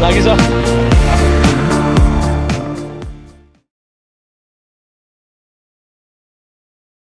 나 기자.